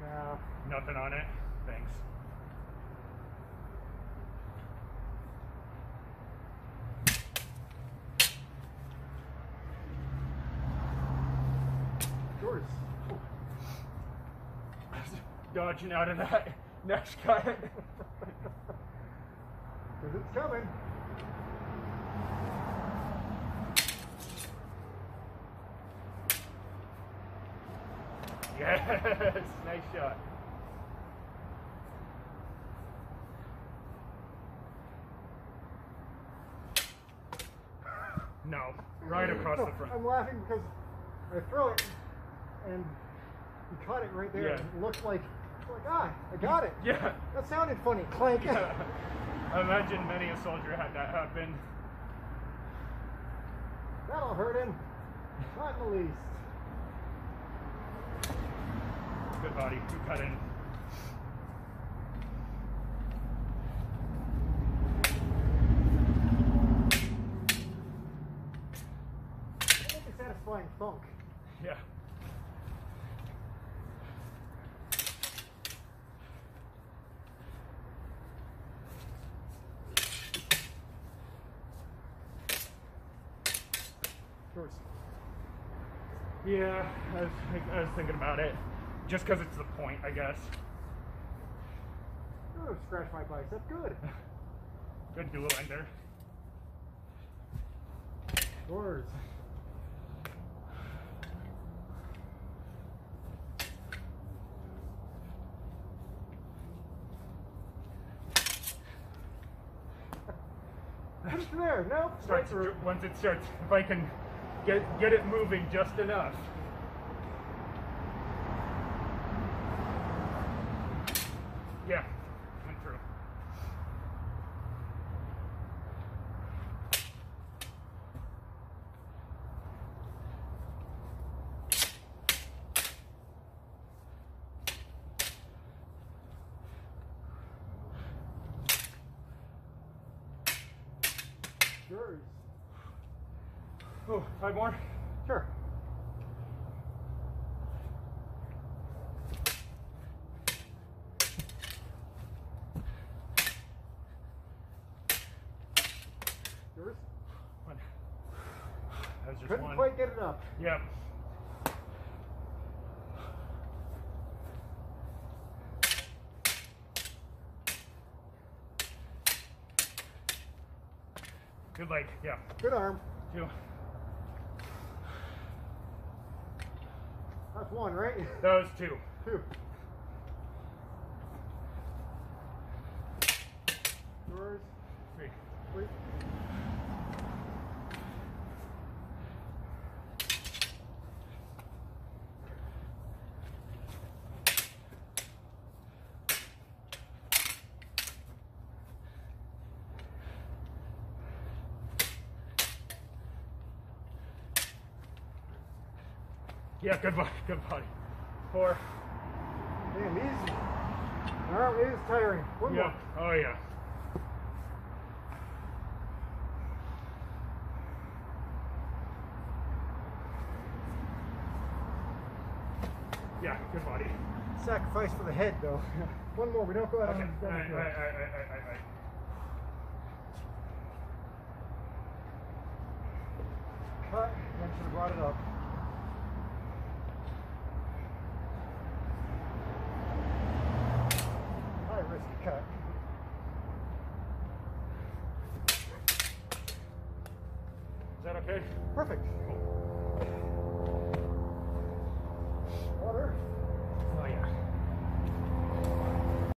No. Nothing on it? Thanks. Yours. Dodging out of that next cut. Because it's coming. Yes, nice shot. No, right across No, the front. I'm laughing because I throw it and you caught it right there. Yeah. And it looked like, like ah, I got it. Yeah. That sounded funny. Clank. yeah. Imagine many a soldier had that happen. That'll hurt him. Not in the least. Good body. Good cut in. I think a satisfying thunk. Yeah. Yeah, I was, I was thinking about it. Just because it's the point, I guess. Oh, scratch my bicep. Good. Good dual ender. Put it there. Right Starts through. once it starts. If I can get get it moving just enough. Yeah, went through. Yours. Oh, five more. Sure. Yours. One. That was just Couldn't one. quite get it up. Yep. Good leg, yeah. Good arm. Two. That's one, right? Was two. Two. Yours. Three. Three. Yeah, good body, good body. Four. Damn, these arm is tiring. One Yeah. Oh yeah. Yeah, good body. Sacrifice for the head, though. One more. We don't go out Okay. on All double right, right, all right, all right, right. Cut. Then should have brought it up. Okay? Perfect. Cool.